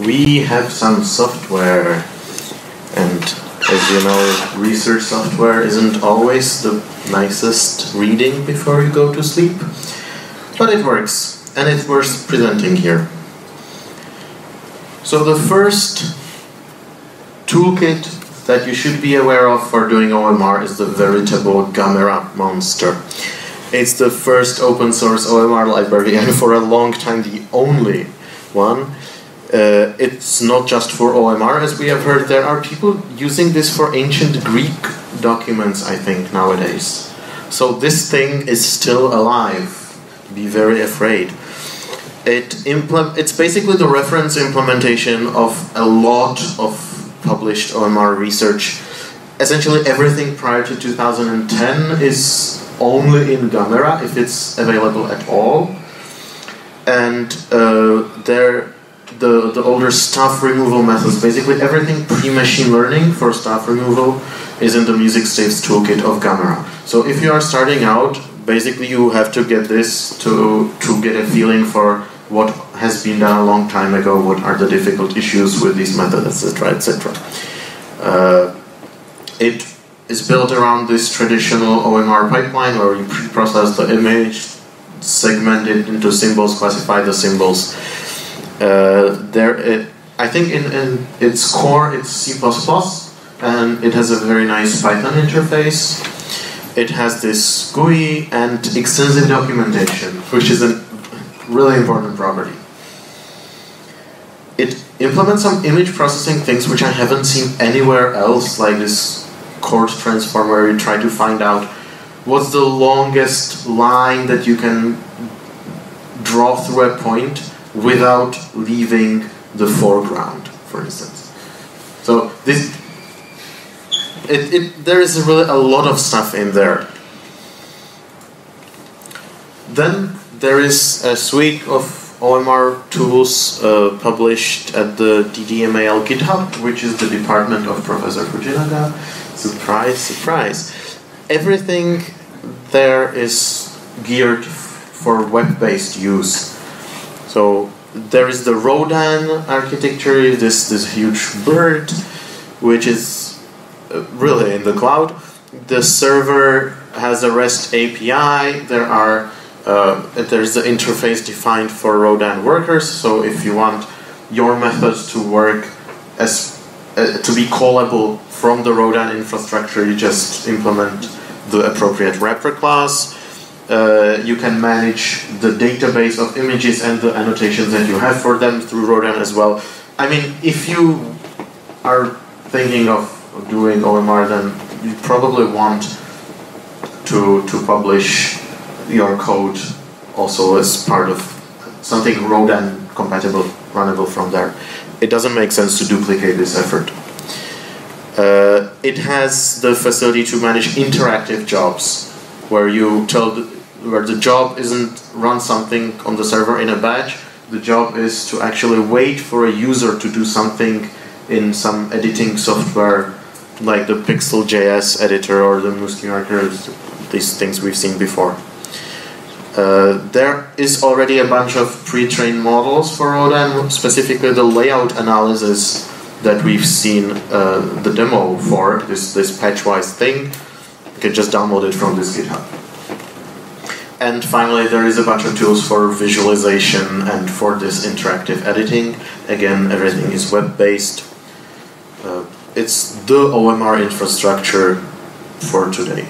we have some software, and as you know, research software isn't always the nicest reading before you go to sleep, but it works, and it's worth presenting here. So the first toolkit that you should be aware of for doing OMR is the veritable Gamera monster. It's the first open source OMR library and for a long time the only one. Uh, it's not just for OMR, as we have heard. There are people using this for ancient Greek documents, I think, nowadays. So this thing is still alive. Be very afraid. It it's basically the reference implementation of a lot of published OMR research. Essentially, everything prior to 2010 is only in Gamera if it's available at all. And uh, there, the, the older staff removal methods, basically everything pre-machine learning for staff removal is in the MusicStaves toolkit of Gamera. So if you are starting out, basically you have to get this to, to get a feeling for what has been done a long time ago, what are the difficult issues with these methods, etc., etc. Uh, it is built around this traditional OMR pipeline where you pre-process the image, segment it into symbols, classify the symbols. Uh, there, it, I think in, in its core it's C++ and it has a very nice Python interface. It has this GUI and extensive documentation, which is a really important property. It implements some image processing things which I haven't seen anywhere else, like this coarse transform where you try to find out what's the longest line that you can draw through a point without leaving the foreground, for instance. So this, it, it, there is really a lot of stuff in there. Then there is a suite of OMR tools uh, published at the DDMAL GitHub, which is the department of Professor Fujinaga. Surprise, surprise. Everything there is geared for web-based use. So there is the Rodan architecture, this, this huge bird, which is uh, really in the cloud. The server has a REST API. There are uh, there's the interface defined for Rodan workers. So if you want your methods to work as uh, to be callable from the Rodan infrastructure, you just implement the appropriate wrapper class. Uh, you can manage the database of images and the annotations that you have for them through Rodan as well. I mean, if you are thinking of doing OMR, then you probably want to to publish your code also as part of something Rodan compatible, runnable from there. It doesn't make sense to duplicate this effort. Uh, it has the facility to manage interactive jobs, where you tell where the job isn't run something on the server in a batch. The job is to actually wait for a user to do something in some editing software, like the Pixel.js editor or the MUSCIMarker, these things we've seen before. Uh, there is already a bunch of pre-trained models for Rodan, specifically the layout analysis that we've seen uh, the demo for, this, this patchwise thing. You can just download it from this GitHub. And finally, there is a bunch of tools for visualization and for this interactive editing. Again, everything is web-based. Uh, it's the OMR infrastructure for today.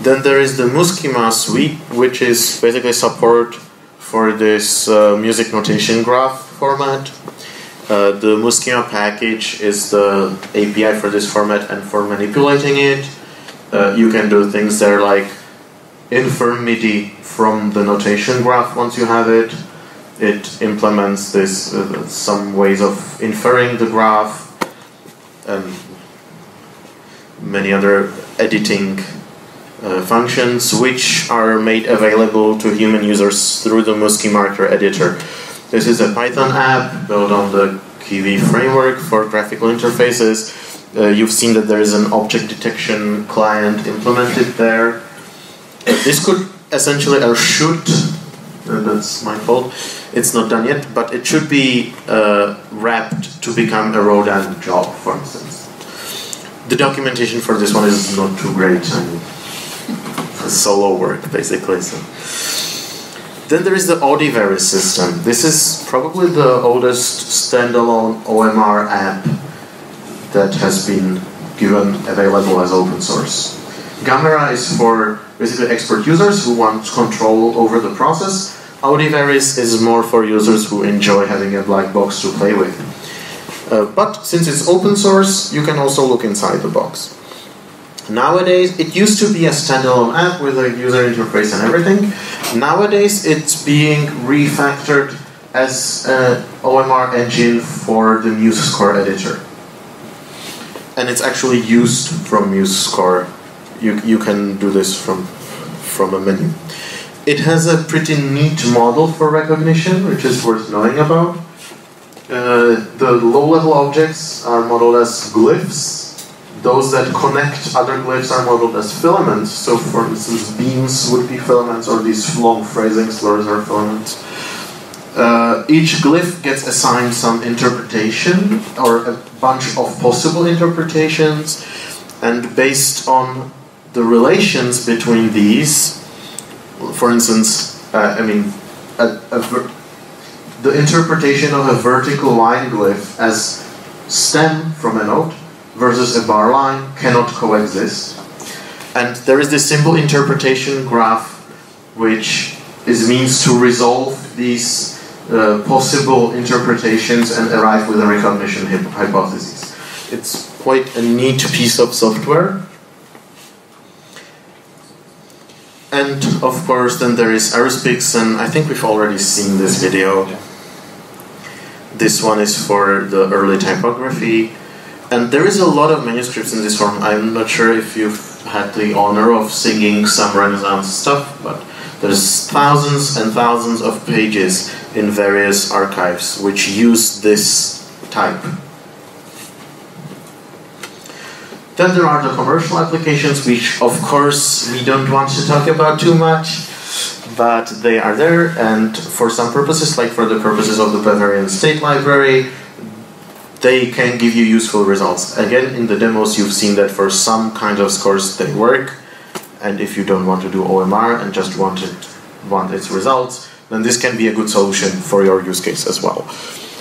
Then there is the MUSCIMA suite, which is basically support for this uh, music notation graph format. Uh, the MUSCIMA package is the API for this format and for manipulating it. Uh, you can do things there like infer MIDI from the notation graph once you have it. It implements this uh, some ways of inferring the graph and many other editing uh, functions which are made available to human users through the MUSCIMarker editor. This is a Python app built on the Kivy framework for graphical interfaces. Uh, you've seen that there is an object detection client implemented there. This could essentially, or should Uh, that's my fault. It's not done yet, but it should be uh, wrapped to become a Rodan job, for instance. The documentation for this one is not too great. I mean, solo work, basically. So. Then there is the Audiveris system. This is probably the oldest standalone OMR app that has been given available as open source. Gamera is for basically expert users who want control over the process. Audiveris is more for users who enjoy having a black box to play with. Uh, but since it's open source, you can also look inside the box. Nowadays, it used to be a standalone app with a user interface and everything. Nowadays, it's being refactored as an OMR engine for the MuseScore editor. And it's actually used from MuseScore. You, you can do this from, from a menu. It has a pretty neat model for recognition, which is worth knowing about. Uh, the low-level objects are modeled as glyphs, those that connect other glyphs are modeled as filaments. So, for instance, beams would be filaments, or these long phrasing slurs are filaments. Uh, each glyph gets assigned some interpretation or a bunch of possible interpretations, and based on the relations between these, for instance, uh, I mean, a, a the interpretation of a vertical line glyph as stem from a note versus a bar line cannot coexist. And there is this simple interpretation graph which is means to resolve these uh, possible interpretations and arrive with a recognition hypothesis. It's quite a neat piece of software. And of course, then there is Aruspix, and I think we've already seen this video. This one is for the early typography. And there is a lot of manuscripts in this form. I'm not sure if you've had the honor of singing some Renaissance stuff, but there's thousands and thousands of pages in various archives which use this type. Then there are the commercial applications, which of course we don't want to talk about too much, but they are there, and for some purposes, like for the purposes of the Bavarian State Library, they can give you useful results. Again, in the demos, you've seen that for some kind of scores they work, and if you don't want to do OMR and just want it, want its results, then this can be a good solution for your use case as well.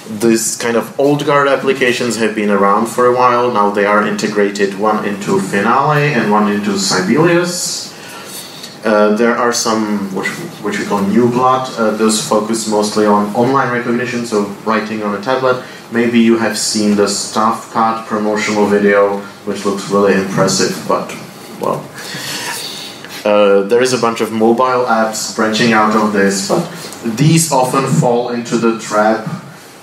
This kind of old guard applications have been around for a while. Now they are integrated one into Finale and one into Sibelius. Uh, there are some which, which we call new blood. Uh, those focus mostly on online recognition, so writing on a tablet Maybe you have seen the StaffPad promotional video, which looks really impressive, but, well. Uh, there is a bunch of mobile apps branching out of this, but these often fall into the trap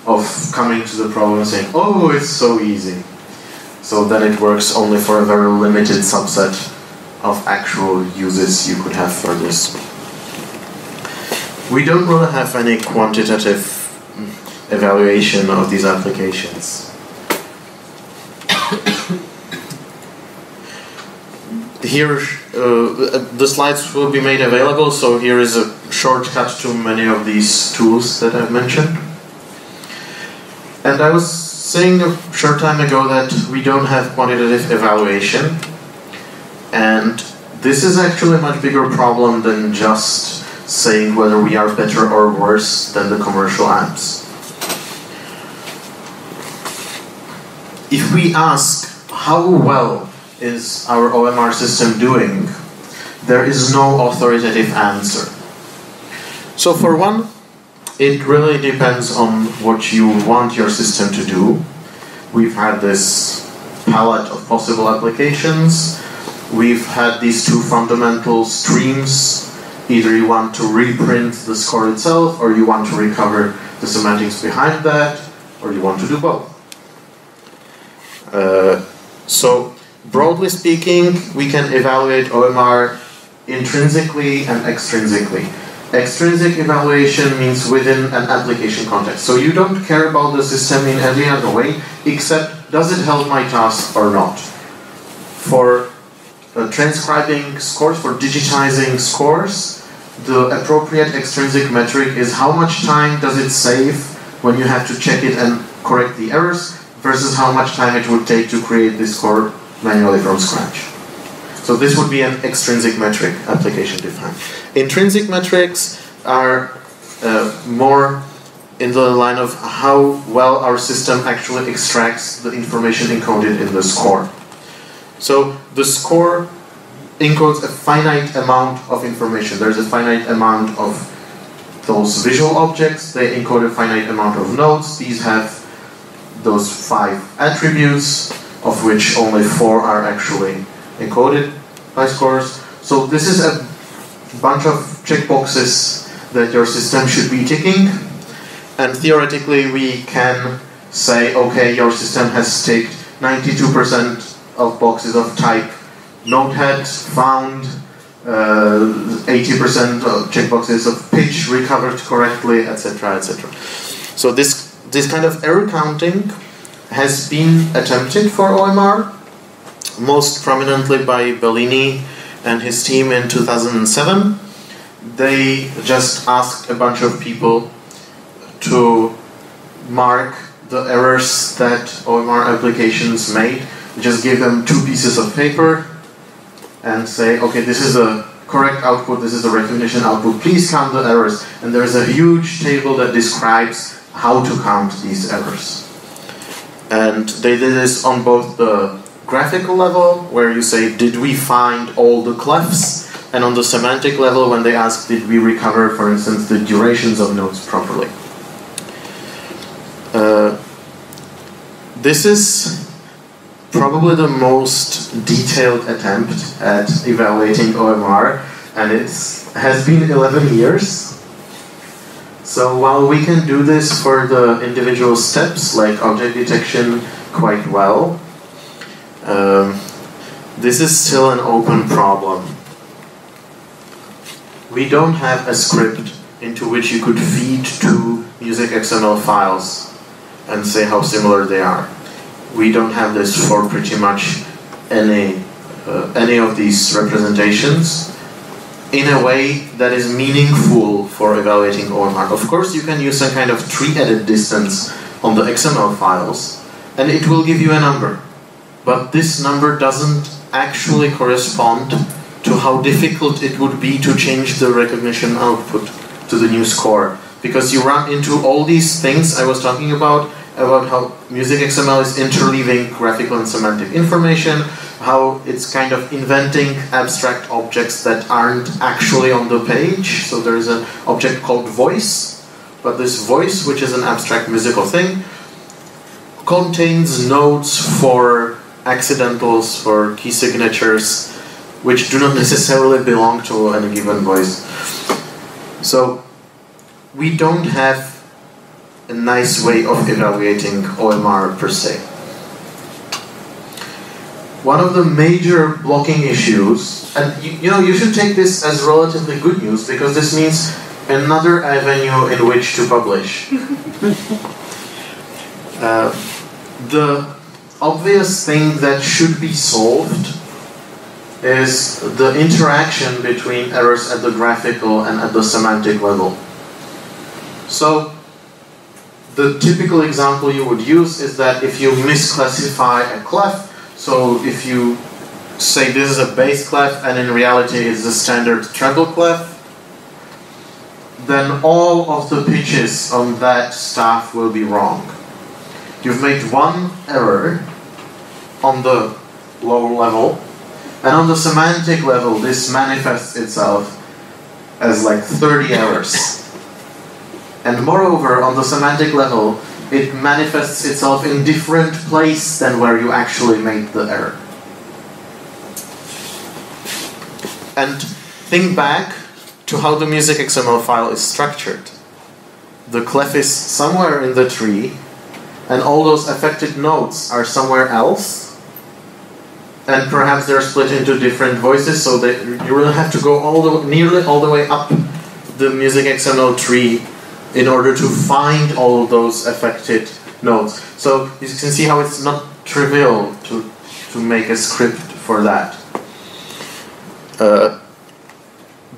of coming to the problem and saying, oh, it's so easy. So then it works only for a very limited subset of actual uses you could have for this. We don't really have any quantitative evaluation of these applications. Here, uh, the slides will be made available, so here is a shortcut to many of these tools that I've mentioned. And I was saying a short time ago that we don't have quantitative evaluation, and this is actually a much bigger problem than just saying whether we are better or worse than the commercial apps. if we ask how well is our OMR system doing, there is no authoritative answer. So for one, it really depends on what you want your system to do. We've had this palette of possible applications. We've had these two fundamental streams. Either you want to reprint the score itself, or you want to recover the semantics behind that, or you want to do both. Uh, so, broadly speaking, we can evaluate OMR intrinsically and extrinsically. Extrinsic evaluation means within an application context. So you don't care about the system in any other way, except does it help my task or not. For uh, transcribing scores, for digitizing scores, the appropriate extrinsic metric is how much time does it save when you have to check it and correct the errors versus how much time it would take to create this score manually from scratch. So this would be an extrinsic metric application defined. Intrinsic metrics are uh, more in the line of how well our system actually extracts the information encoded in the score. So the score encodes a finite amount of information. There's a finite amount of those visual objects. They encode a finite amount of nodes. These have those five attributes, of which only four are actually encoded by scores. So this is a bunch of checkboxes that your system should be ticking. And theoretically, we can say, okay, your system has ticked 92% of boxes of type notehead found, 80% uh, of checkboxes of pitch recovered correctly, etc., etc. So this this kind of error counting has been attempted for OMR, most prominently by Bellini and his team in 2007. They just asked a bunch of people to mark the errors that OMR applications made. Just give them two pieces of paper and say, okay, this is a correct output, this is a recognition output, please count the errors. And there is a huge table that describes how to count these errors. And they did this on both the graphical level, where you say, did we find all the clefs? And on the semantic level, when they ask, did we recover, for instance, the durations of notes properly? Uh, this is probably the most detailed attempt at evaluating OMR, and it has been 11 years. So while we can do this for the individual steps, like object detection, quite well, um, this is still an open problem. We don't have a script into which you could feed two music XML files and say how similar they are we don't have this for pretty much any uh, any of these representations in a way that is meaningful for evaluating OMR. Of course, you can use some kind of tree edit distance on the XML files, and it will give you a number. But this number doesn't actually correspond to how difficult it would be to change the recognition output to the new score. Because you run into all these things I was talking about about how music XML is interleaving graphical and semantic information, how it's kind of inventing abstract objects that aren't actually on the page. So there is an object called voice, but this voice, which is an abstract musical thing, contains notes for accidentals, for key signatures, which do not necessarily belong to any given voice. So we don't have a nice way of evaluating OMR per se. One of the major blocking issues, and you, you know, you should take this as relatively good news because this means another avenue in which to publish. uh, the obvious thing that should be solved is the interaction between errors at the graphical and at the semantic level. So, the typical example you would use is that if you misclassify a clef, so if you say this is a bass clef and in reality it's a standard treble clef, then all of the pitches on that staff will be wrong. You've made one error on the lower level, and on the semantic level, this manifests itself as like 30 errors. And moreover, on the semantic level, it manifests itself in different place than where you actually made the error. And think back to how the music XML file is structured. The clef is somewhere in the tree, and all those affected nodes are somewhere else. And perhaps they're split into different voices, so that you really have to go all the nearly all the way up the music XML tree in order to find all those affected nodes. So you can see how it's not trivial to, to make a script for that. Uh,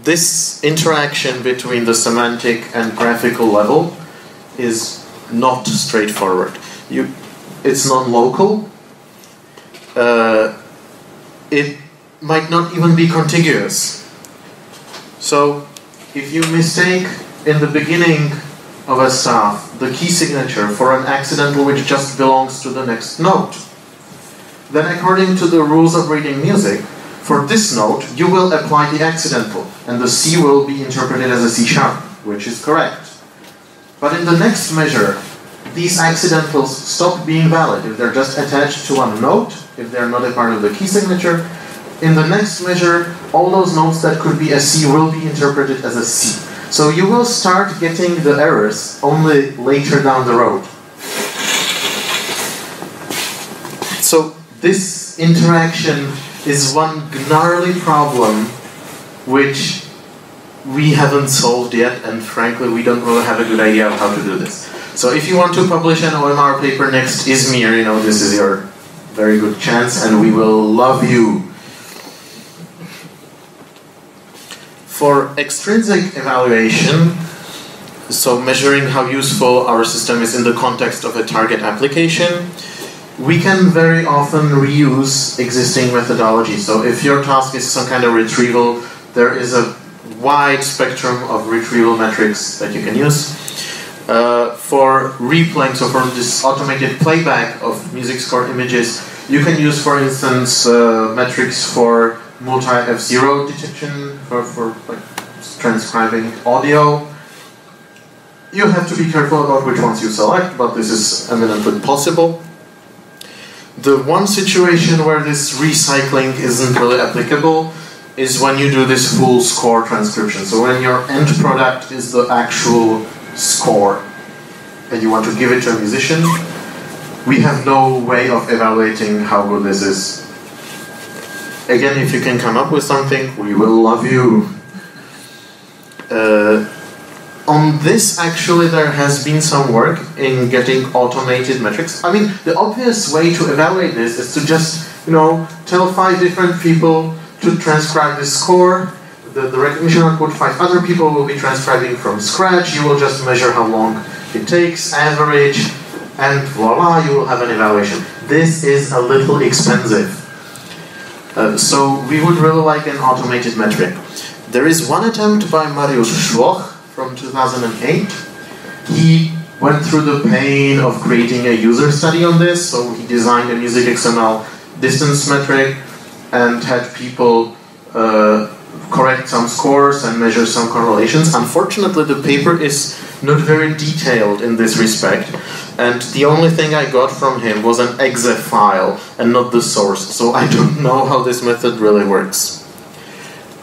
this interaction between the semantic and graphical level is not straightforward. You, it's non-local. Uh, it might not even be contiguous. So, if you mistake in the beginning of a staff the key signature for an accidental which just belongs to the next note, then according to the rules of reading music, for this note you will apply the accidental, and the C will be interpreted as a C sharp, which is correct. But in the next measure, these accidentals stop being valid if they're just attached to one note, if they're not a part of the key signature. In the next measure, all those notes that could be a C will be interpreted as a C. So you will start getting the errors only later down the road. So this interaction is one gnarly problem which we haven't solved yet, and frankly, we don't really have a good idea of how to do this. So if you want to publish an OMR paper next ISMIR, you know, this is your very good chance, and we will love you. For extrinsic evaluation, so measuring how useful our system is in the context of a target application, we can very often reuse existing methodologies. So if your task is some kind of retrieval, there is a wide spectrum of retrieval metrics that you can use. Uh, for replaying, so for this automated playback of music score images, you can use, for instance, uh, metrics for multi-F0 detection, for, for like, transcribing audio. You have to be careful about which ones you select, but this is eminently possible. The one situation where this recycling isn't really applicable is when you do this full score transcription. So when your end product is the actual score and you want to give it to a musician, we have no way of evaluating how good this is. Again, if you can come up with something, we will love you. Uh, on this, actually, there has been some work in getting automated metrics. I mean, the obvious way to evaluate this is to just, you know, tell five different people to transcribe this score. The, the recognition output, five other people will be transcribing from scratch. You will just measure how long it takes, average, and voila, you will have an evaluation. This is a little expensive. Uh, so we would really like an automated metric. There is one attempt by Mariusz Szwoch from 2008. He went through the pain of creating a user study on this, so he designed a music XML distance metric and had people uh, correct some scores and measure some correlations. Unfortunately, the paper is not very detailed in this respect, and the only thing I got from him was an exe file and not the source, so I don't know how this method really works.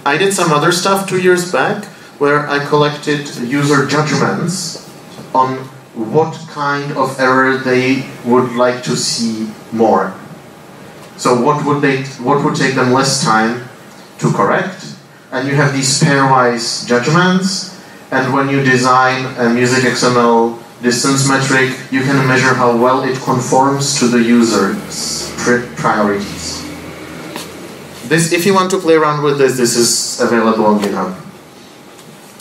I did some other stuff two years back where I collected user judgments on what kind of error they would like to see more. So what would they what would take them less time to correct? And you have these pairwise judgments and when you design a music XML distance metric, you can measure how well it conforms to the user's priorities. This, if you want to play around with this, this is available on GitHub.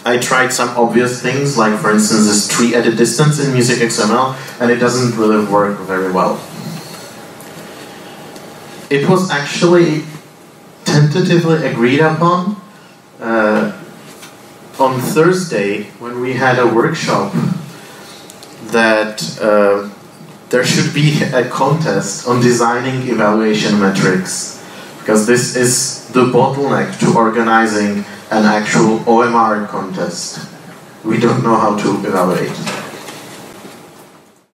I tried some obvious things, like for instance this tree edit distance in Music XML, and it doesn't really work very well. It was actually tentatively agreed upon uh, on Thursday when we had a workshop that uh, there should be a contest on designing evaluation metrics because this is the bottleneck to organizing an actual OMR contest. We don't know how to evaluate.